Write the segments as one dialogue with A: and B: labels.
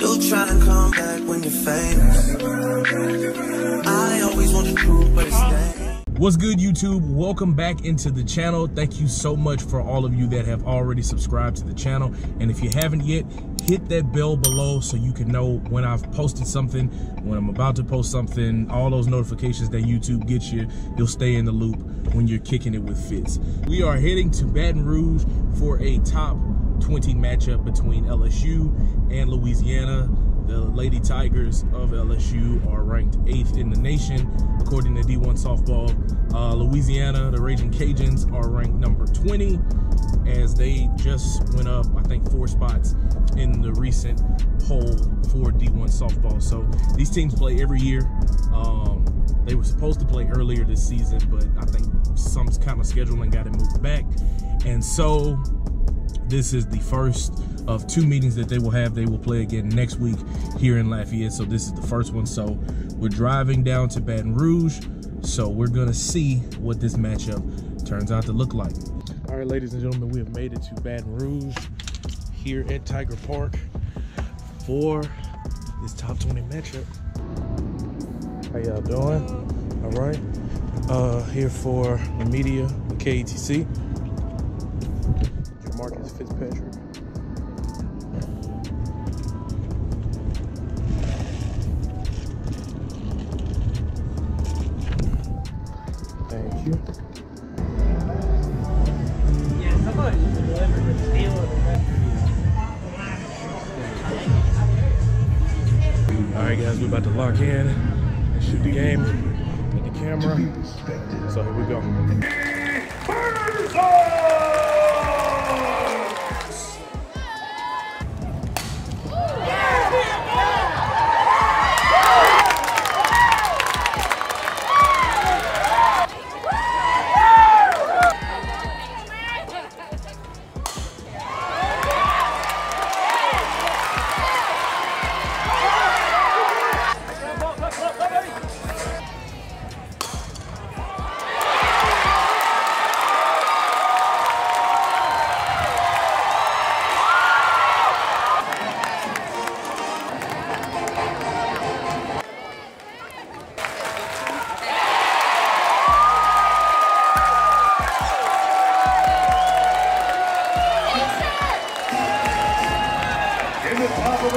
A: You try to come back when you're famous. I always want the truth, but.
B: What's good, YouTube? Welcome back into the channel. Thank you so much for all of you that have already subscribed to the channel. And if you haven't yet, hit that bell below so you can know when I've posted something, when I'm about to post something, all those notifications that YouTube gets you, you'll stay in the loop when you're kicking it with Fitz. We are heading to Baton Rouge for a top 20 matchup between LSU and Louisiana. The Lady Tigers of LSU are ranked eighth in the nation, according to D1 Softball. Uh, Louisiana, the Ragin' Cajuns, are ranked number 20 as they just went up, I think, four spots in the recent poll for D1 Softball. So these teams play every year. Um, they were supposed to play earlier this season, but I think some kind of scheduling got it moved back. And so this is the first of two meetings that they will have. They will play again next week here in Lafayette. So this is the first one. So we're driving down to Baton Rouge. So we're gonna see what this matchup turns out to look like. All right, ladies and gentlemen, we have made it to Baton Rouge here at Tiger Park for this top 20 matchup. How y'all doing? All right. Uh, here for the media, KATC. Marcus Fitzpatrick. Thank you. All right, guys, we're about to lock in and shoot the game with the camera. So here we go.
C: In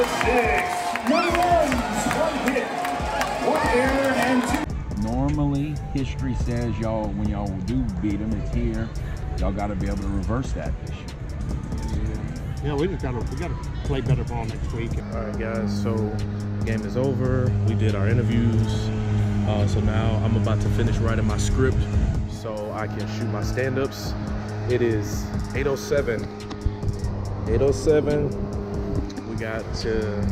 C: the top of the sixth, one runs, one hit, one error, and two.
D: Normally, history says y'all, when y'all do beat them, it's here. Y'all got to be able to reverse that this year.
E: Yeah, we just gotta we gotta play better ball next week.
B: All right, guys. So game is over. We did our interviews. Uh, so now I'm about to finish writing my script so I can shoot my stand-ups. It is 8:07. 8:07. Got to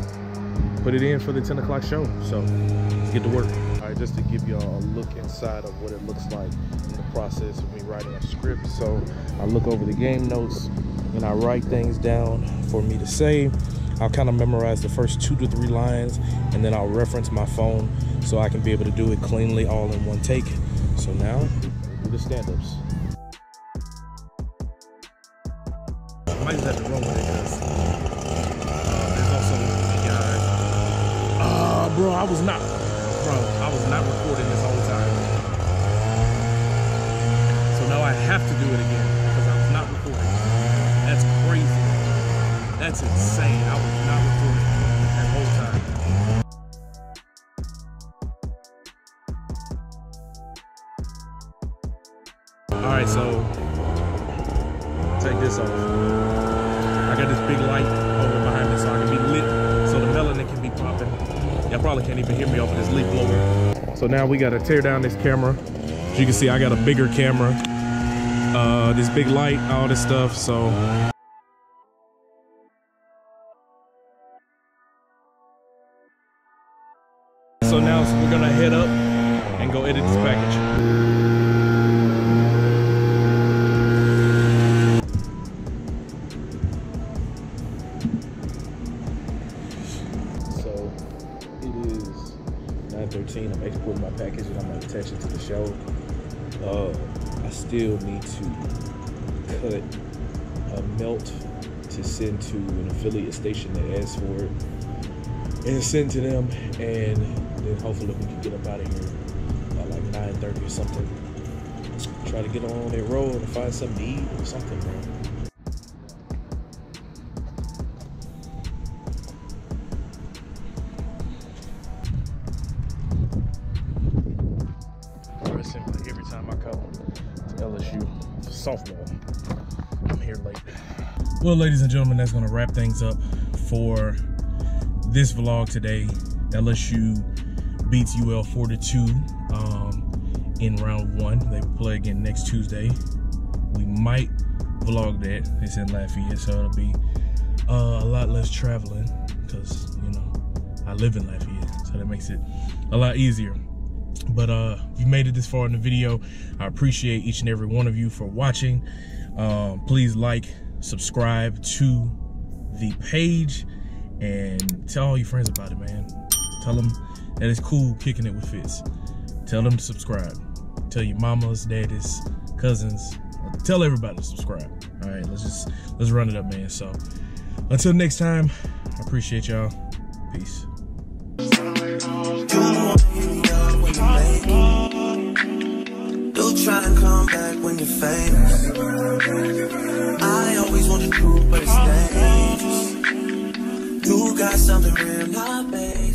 B: put it in for the 10 o'clock show. So let's get to work. All right, just to give y'all a look inside of what it looks like in the process of me writing a script. So I look over the game notes and I write things down for me to say. I'll kind of memorize the first two to three lines and then I'll reference my phone so I can be able to do it cleanly all in one take. So now, do the stand-ups. I might just have to run with it uh, there's also a guy. Bro, I was not, bro, I was not recording this whole time. So now I have to do it again because I was not recording. That's crazy. That's insane. I was not recording that whole time. All right, so take this off. I got this big light over behind me so I can be lit, so the melanin can be popping. Y'all probably can't even hear me off of this leaf blower. So now we got to tear down this camera. As you can see, I got a bigger camera, uh, this big light, all this stuff. So So now we're gonna head up and go edit this package. 9:13. I'm exporting my package and I'm gonna attach it to the show. Uh, I still need to cut a melt to send to an affiliate station that asks for it. and send to them, and then hopefully we can get up out of here by like 9:30 or something. Try to get on that road and find something to eat or something. Bro, I come to LSU softball, I'm here late. Well, ladies and gentlemen, that's going to wrap things up for this vlog today. LSU beats UL 4 to 2 um, in round one. They play again next Tuesday. We might vlog that. It's in Lafayette, so it'll be uh, a lot less traveling because, you know, I live in Lafayette, so that makes it a lot easier. But uh, if you made it this far in the video, I appreciate each and every one of you for watching. Um, please like, subscribe to the page, and tell all your friends about it, man. Tell them that it's cool kicking it with Fitz. Tell them to subscribe. Tell your mamas, daddies, cousins. Tell everybody to subscribe. All right, let's just let's run it up, man. So until next time, I appreciate y'all. Peace.
A: Do try and come back when you're famous. I always want the truth, but it's dangerous. You got something real, not bad.